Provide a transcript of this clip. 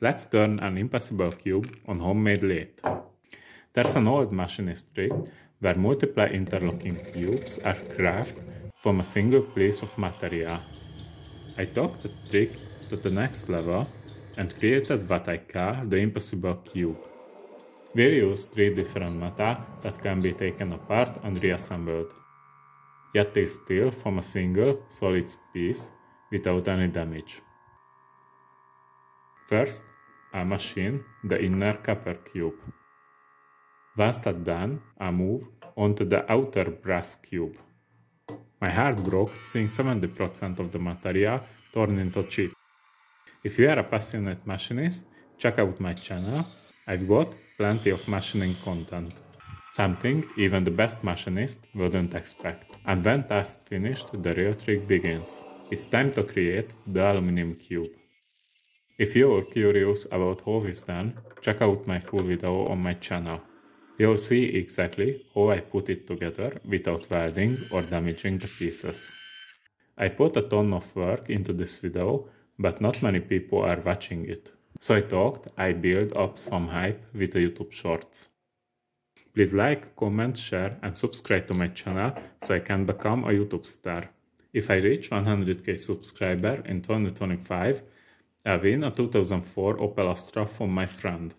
Let's turn an impossible cube on homemade lathe. There's an old machinist trick where multiple interlocking cubes are crafted from a single piece of material. I took the trick to the next level and created what I call the impossible cube. We'll use three different metal that can be taken apart and reassembled, yet they still from a single solid piece without any damage. First, I machine the inner copper cube. Once that's done, I move onto the outer brass cube. My heart broke seeing 70% of the material torn into chips. If you are a passionate machinist, check out my channel. I've got plenty of machining content. Something even the best machinist wouldn't expect. And when task finished, the real trick begins. It's time to create the aluminum cube. If you're curious about how it's done, check out my full video on my channel. You'll see exactly how I put it together without welding or damaging the pieces. I put a ton of work into this video, but not many people are watching it. So I thought I build up some hype with the YouTube shorts. Please like, comment, share and subscribe to my channel so I can become a YouTube star. If I reach 100k subscriber in 2025, Win a 2004 Opel Astra from my friend.